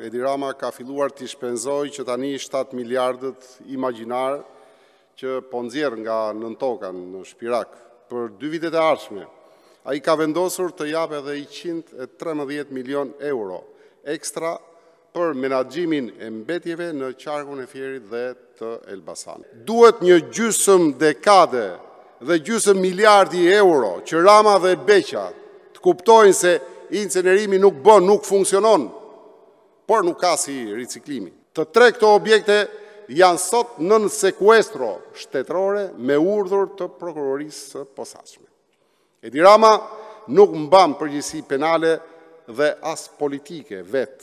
Edi Rama ka filluar t'i shpenzojë që tani 7 miliardët imagjinarë që po nxjerr nga nëntoka në Shpirak për dy vitet e ardhshme. Ai ka vendosur të japë edhe 113 milion euro ekstra për menaxhimin e mbetjeve në qarkun e Fierit dhe të Elbasanit. Duhet një gjysëm dekade dhe gjysëm miliardi euro që Rama dhe Beqa të kuptojnë se incenerimi nuk bën, nuk funksionon, por nuk ka si riciklimi. Të tre këto objekte janë sot nën sekuestro shtetërore me urdhër të prokurorisë së posaçme. Edi Rama nuk mban përgjegjësi penale dhe as politike vetë.